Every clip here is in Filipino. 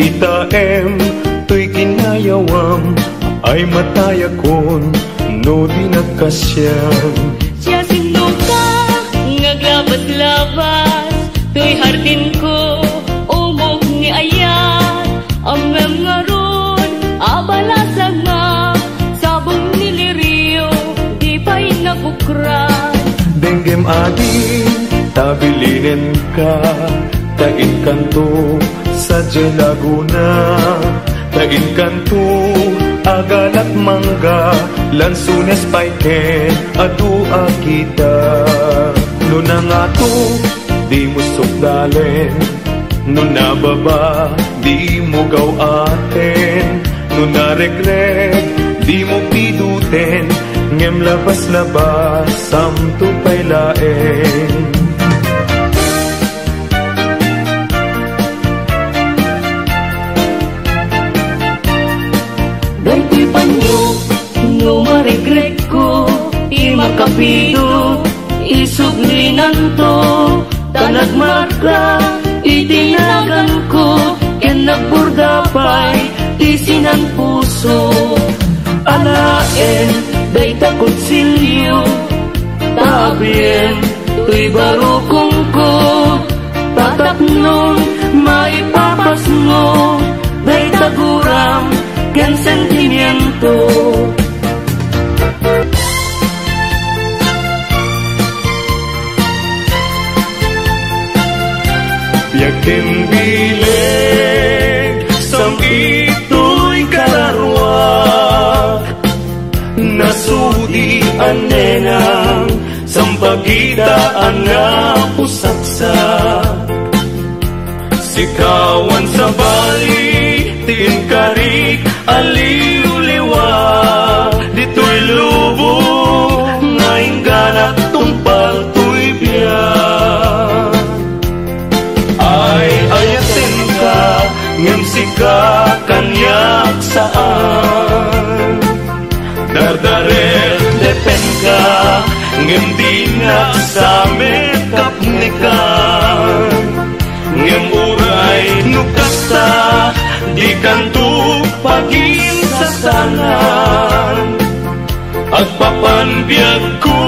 gitaem Tuy kinayawam ay matayakon No di nakasyam Siya sinuka ngaglabas-labas Tuy hardin ko umog ni ayan. Ang memngaron abala sa nga Sabong nilirio di pa'y nabukran. Denggem adi tabilinin ka Tain kanto Sadya Laguna. Taguig Kanto Agal at Mangga Lansunes Paiken Adua kita Luna nga to Di mo sukdalin Nung nababa Di mo gaw atin. Nung naregreg Di mo pidutin. Ngem labas-labas Samto pailain Cupido Isugninan to Tanagmarga Itinagan ko Yan nagburgapay Isinan puso. Alaen Day takonsilyo Tabien Tuy barukong ko. Tatak nun Maipapas mo Day taguram Kan sentimiento. nagtimbilig Sang ito'y kalarwak Nasudi anenang Sampagitaan nga pusaksak Sikawan sa bali Tiin karik aliw kanyak saan Dardarel depenka Ngem di nga sa kapnikan Ngem uray nukasta Di kanto pagin sa tanan Agpapanbiag ko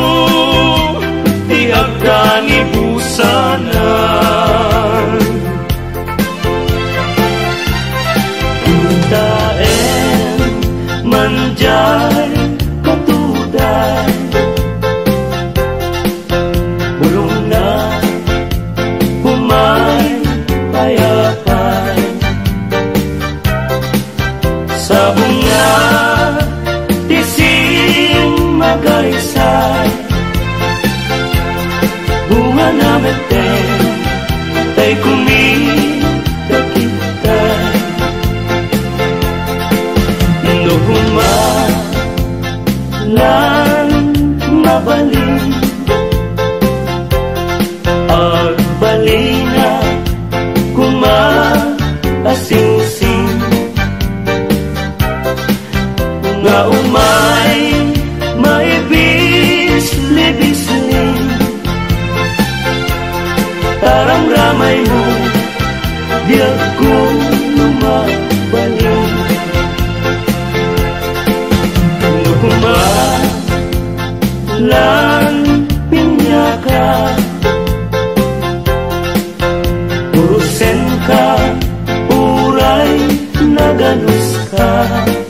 Tuman lang pinyaka Puro sen ka, uray na ka.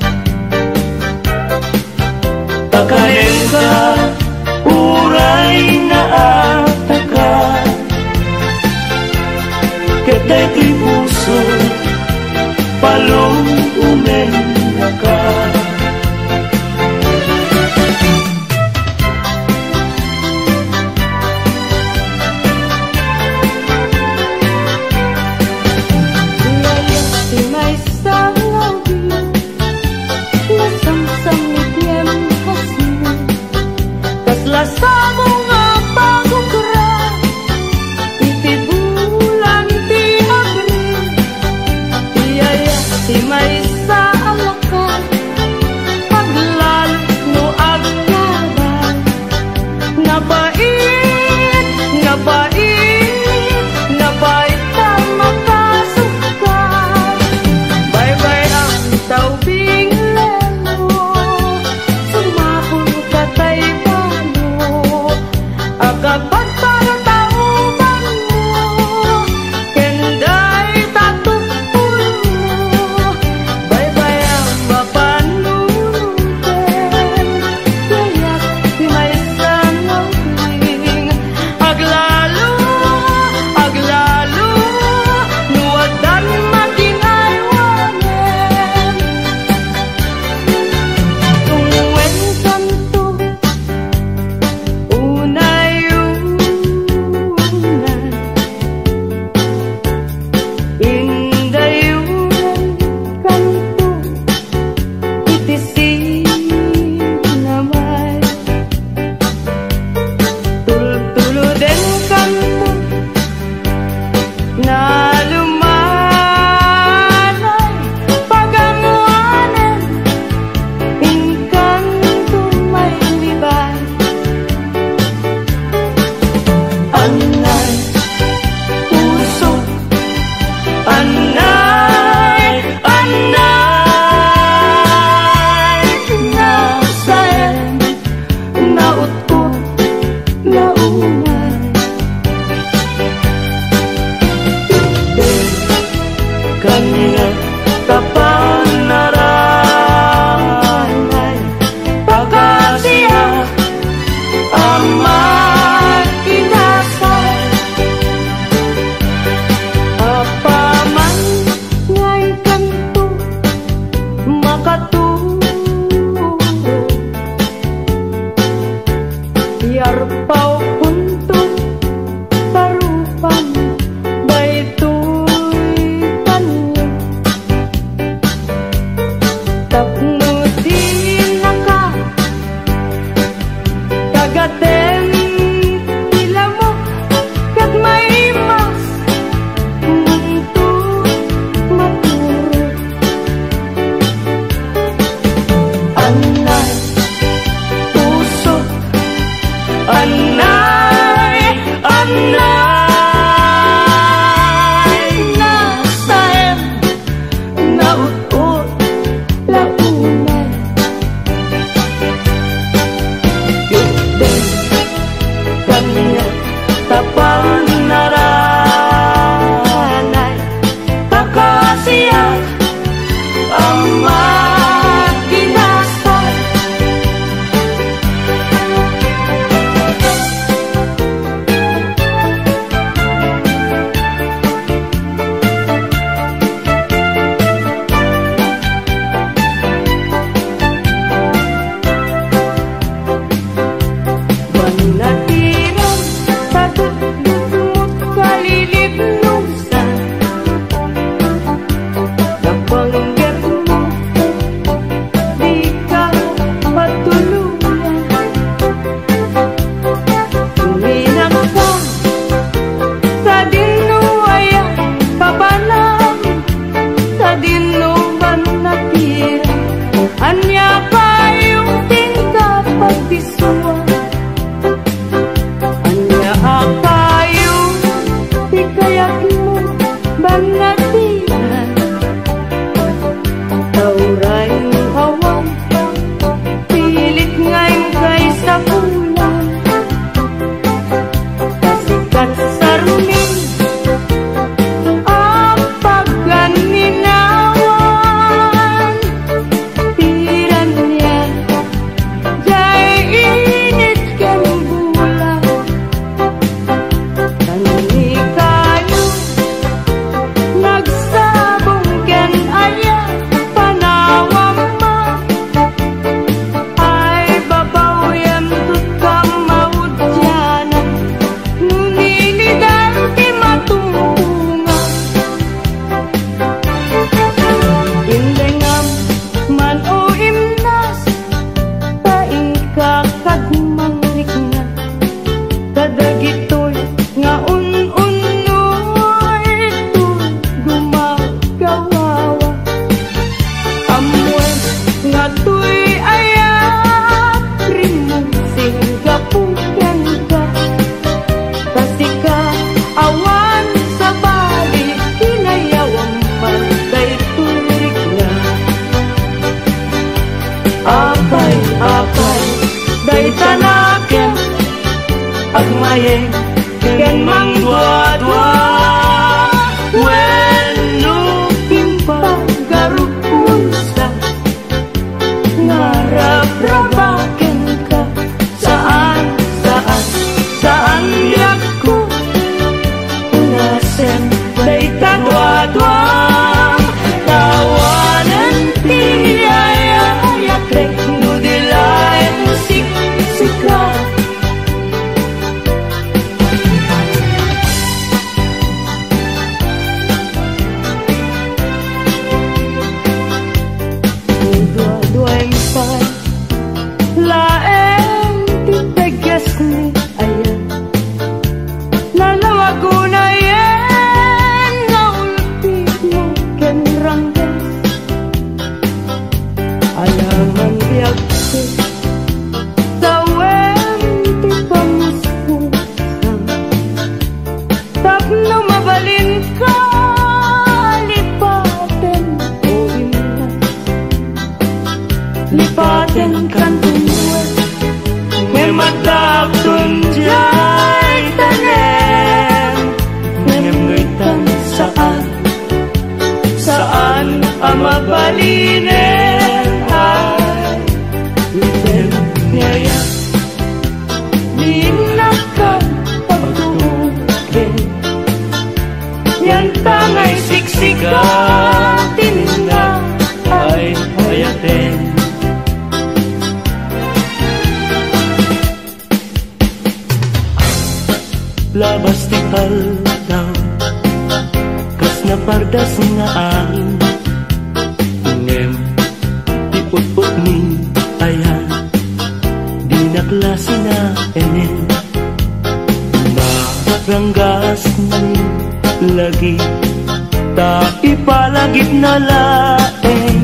nalaeng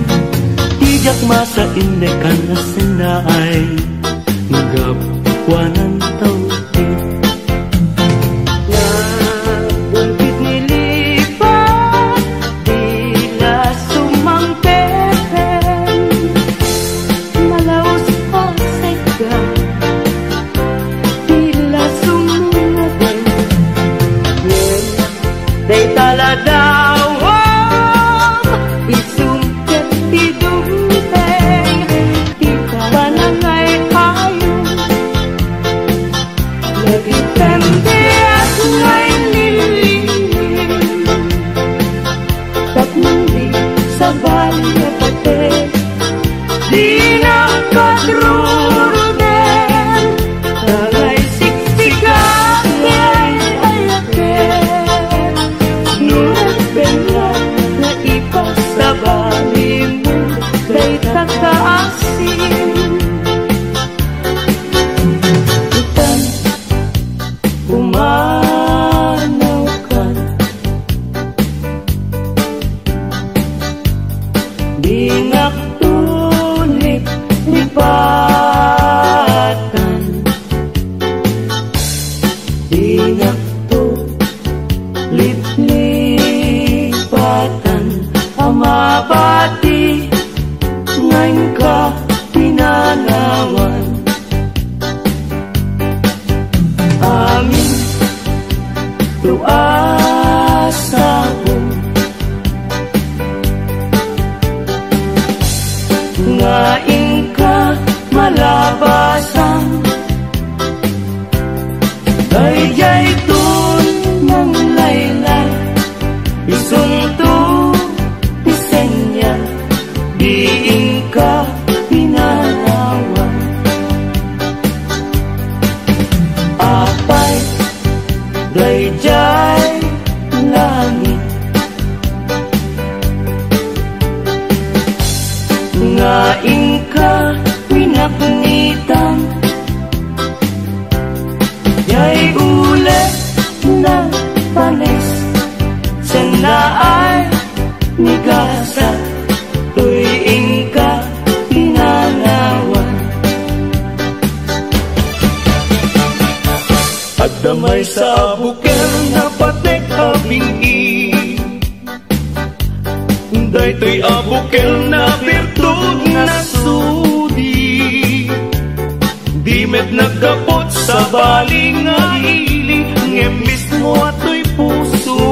Tidak masa indekan na sinay Ngapwanan e na Kabaling na iling Ngembis mo ato'y puso.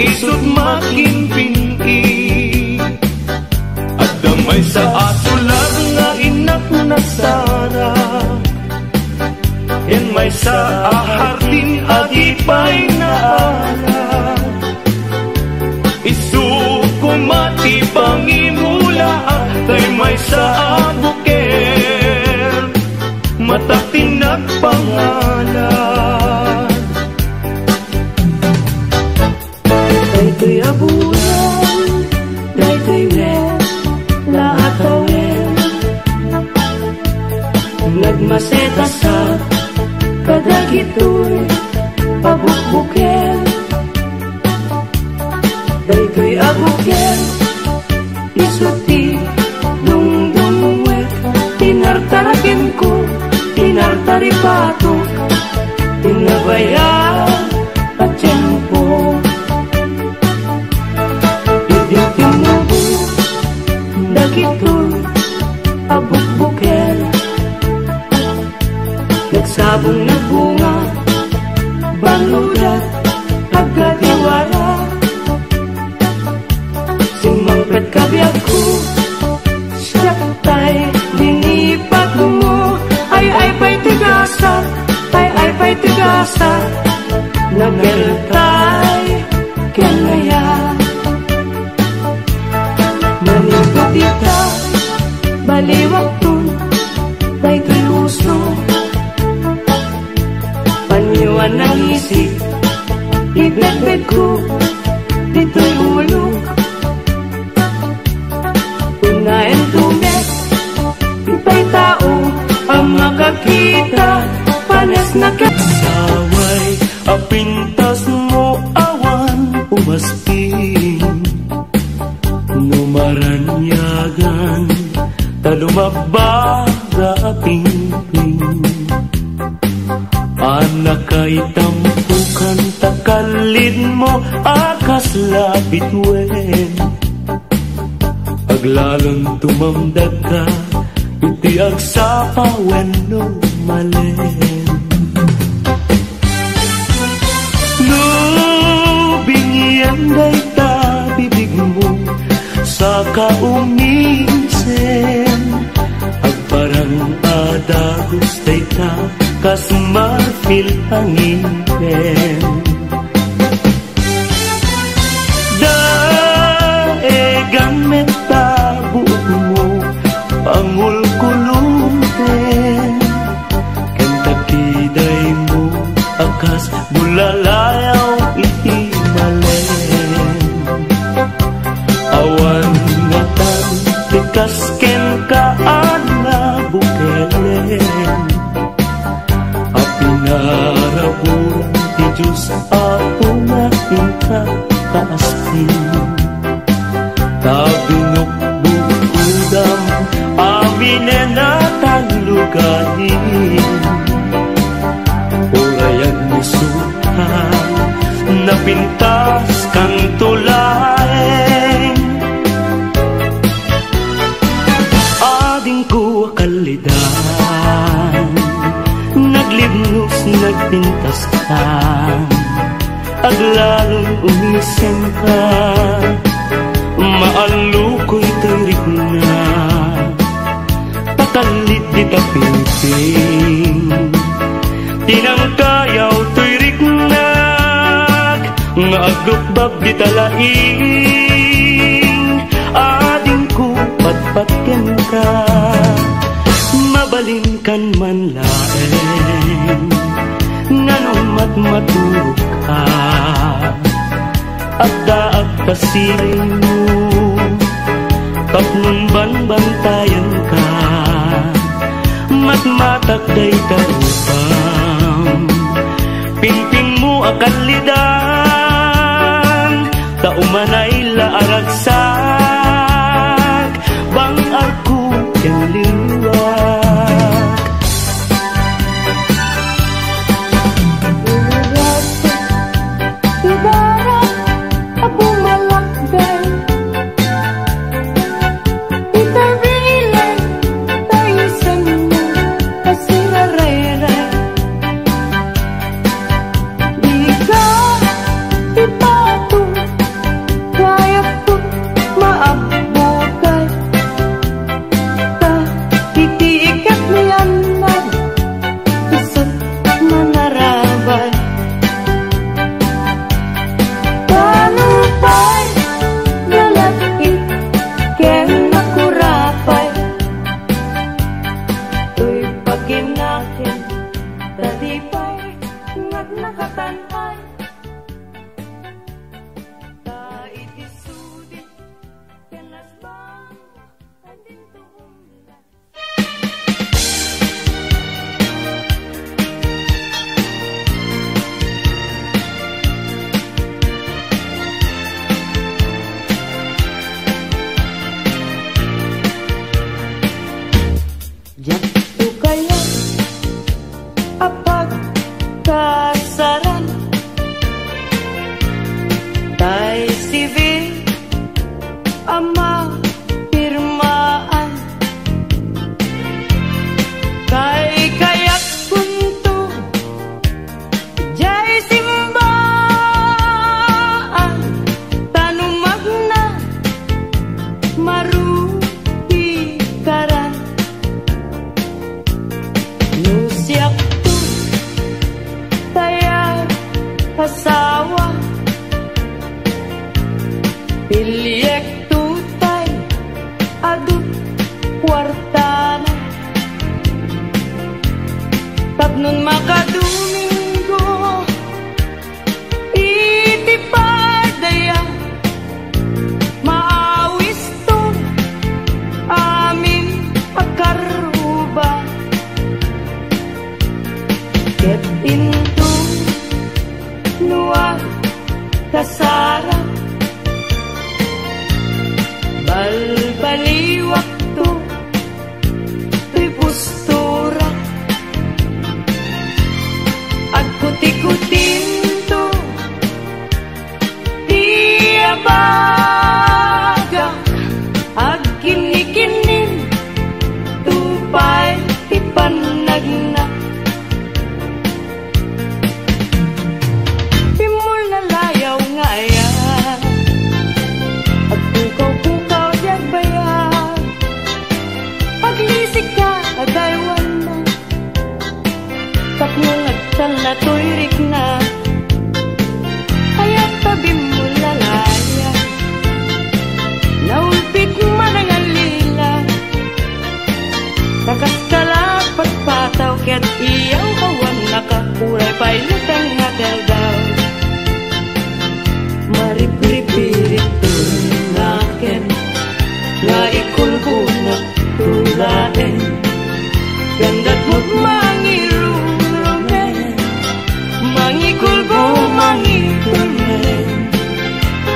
Isod makimpingi At damay sa aso lang Nga inak na sana Yan may sa ahartin At ipay na ala Isu kumati pangimula At may sa ahartin azteca, kasumar fil taluganin Urayan mo suka Napintas kang tulaeng Ading ko kalidan Naglibnos, nagpintas ka. Aglalong umisen ka Agdukbab di talaing Ading ko patpatken ka. Mabalin kan man laeng Nganom at maturog ka. At daag pasirin mo Tapnon banbantayan ka. Matmatak day tarupang Pimping mo akalidan Taumanay laaragsak kapan I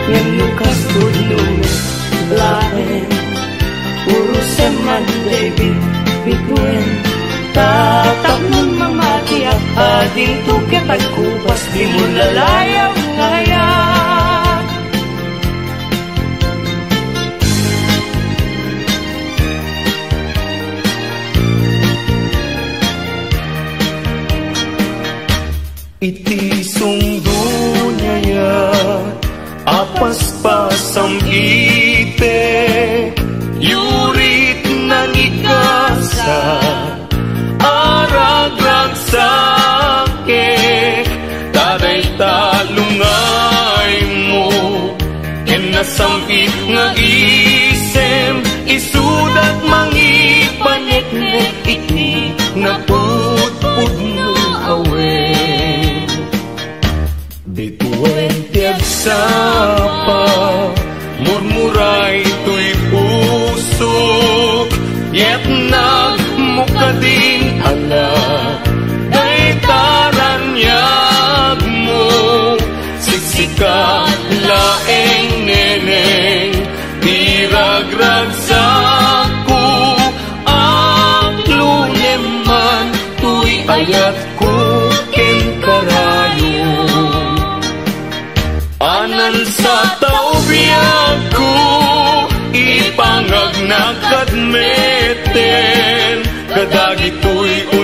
Lukas tudnong laen Puro seman David bituen Tatak nun mamati at ading tuket at kupas Di mo lalayaw pasam ite Yurit nang ikasa Aragrag sake Taday talungay mo Ken nasampit nga ala Day taranyag mo. Siksika laeng neneng Tiragrag sa ku. Ang luneman Tuy ayat ko ken karayon. Anan sa taubiyak ko Ipangag Kadagi to'y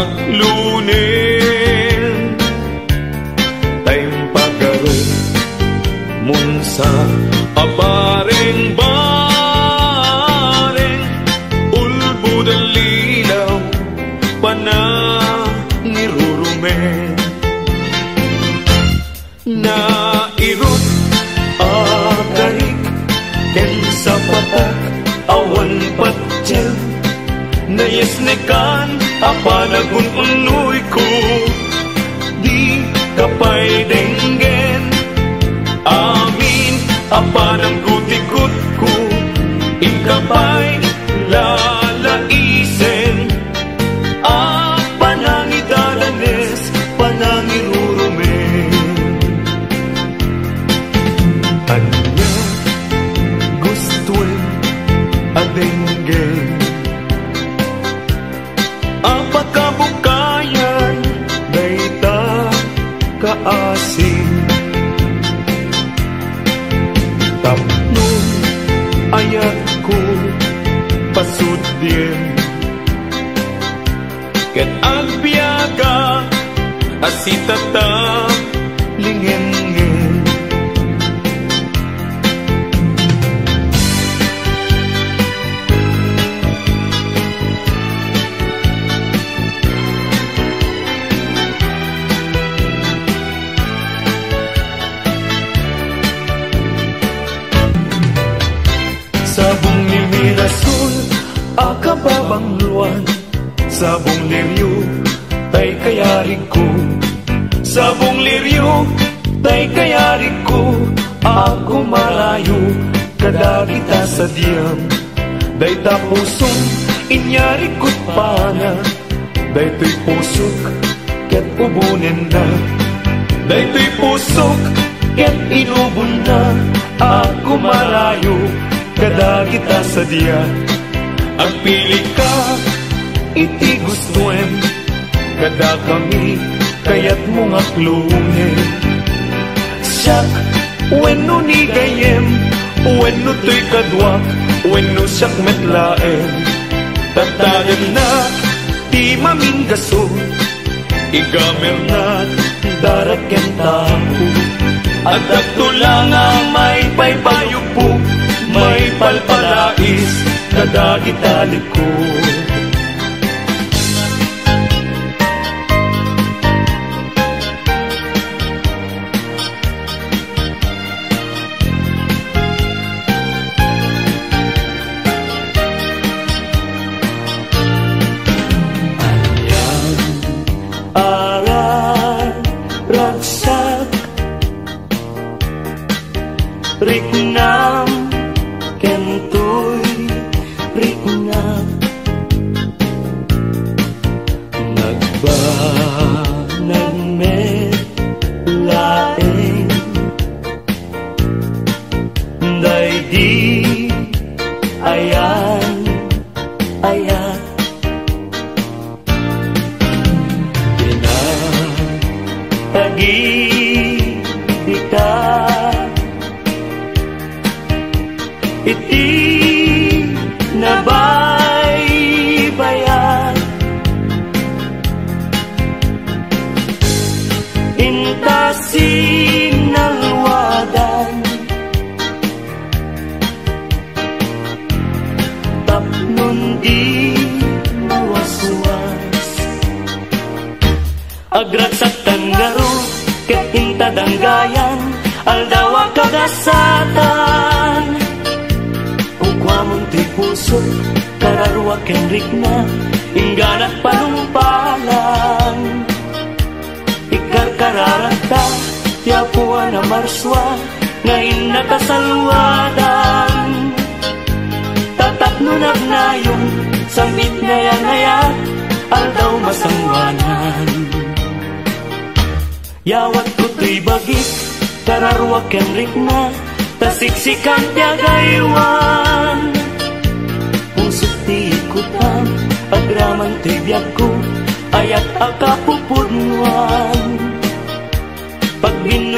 kaaklunin Time pagaroy Munsa apareng bareng Ulbud ang lilaw Panangirurumen Na irot akarik Ken sa patak awan patsyel Na yesnekan Amin apanang gutikot ko Ikapay lalaisen masih tetap lingengi Sabong ni Minasul, akababang luan Sabong ni Minasul tay kayarig ko Ako malayo, kada kita sa diyam. Day tapusong, inyari ko't pana Day to'y pusok, ket ubunin na. Day to'y pusok, ket inubon na Ako malayo, kada kita sa diya Ang pili ka, iti gustuem Kada kami, kayat mo nga Siyak, wenno ni gayem Wenno to'y kadwak, wenno siyak metlaem Tatagan na, di mamin gaso Igamer na, darat ken tao. At agtulang ang may paypayupo May palpalais, kada kitalik ko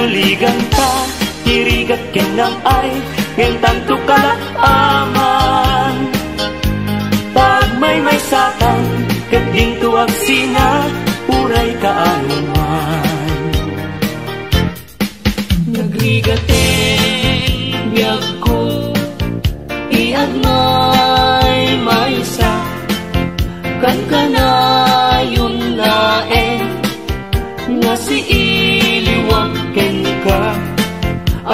Pag binuligan ta, irigat ken ng ay, ngayon tanto kalakaman. Pag may may satan, ket ding tuwag sina, uray kaanuman. Nagrigateng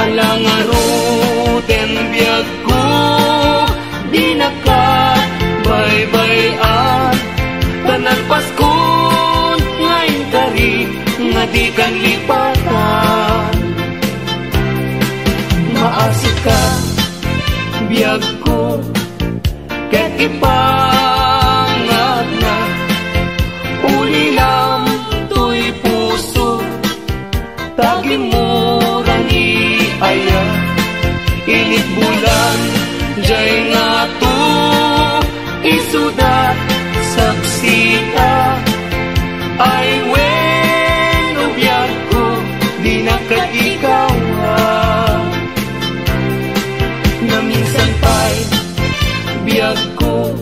Alang aruten biyag ko. Di naka baybayan Tanan paskon ngayon kari Nga di kan lipatan. Maasik ka biyag ko ket ipangat saksita ay wen biyag ko di na ikaw na minsan pa'y biyag ko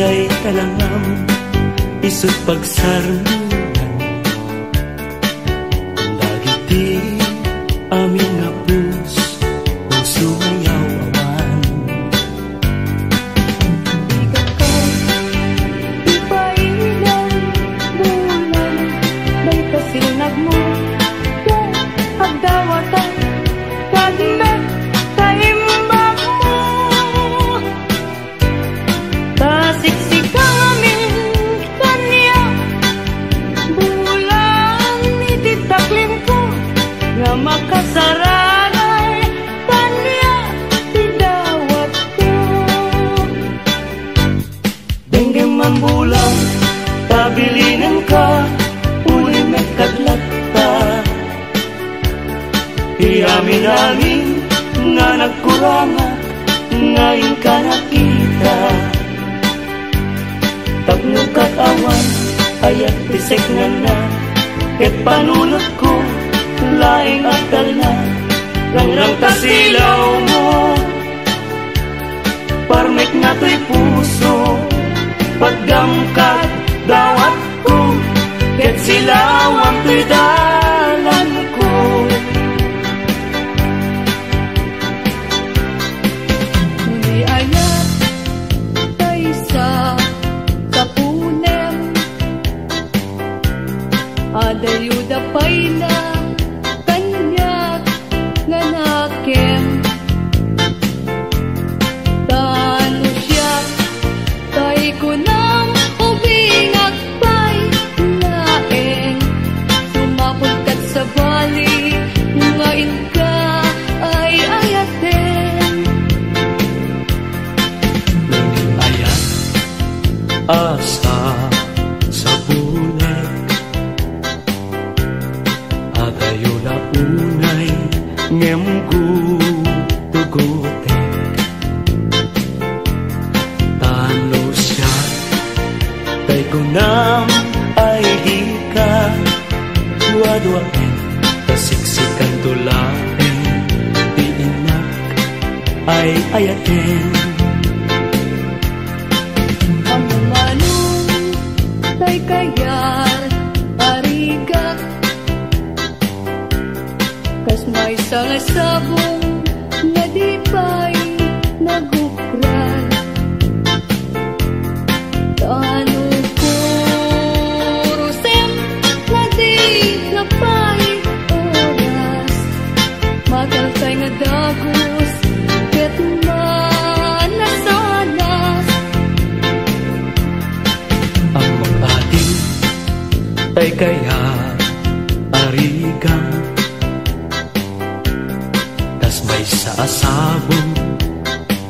day kalangam isut pagsarna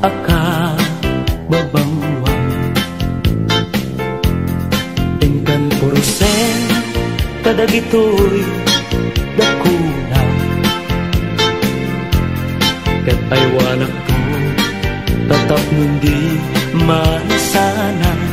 aka akababawang Tingkan purusen kadag ito'y dakuna. Kat ay walak ko tatap nundi man sana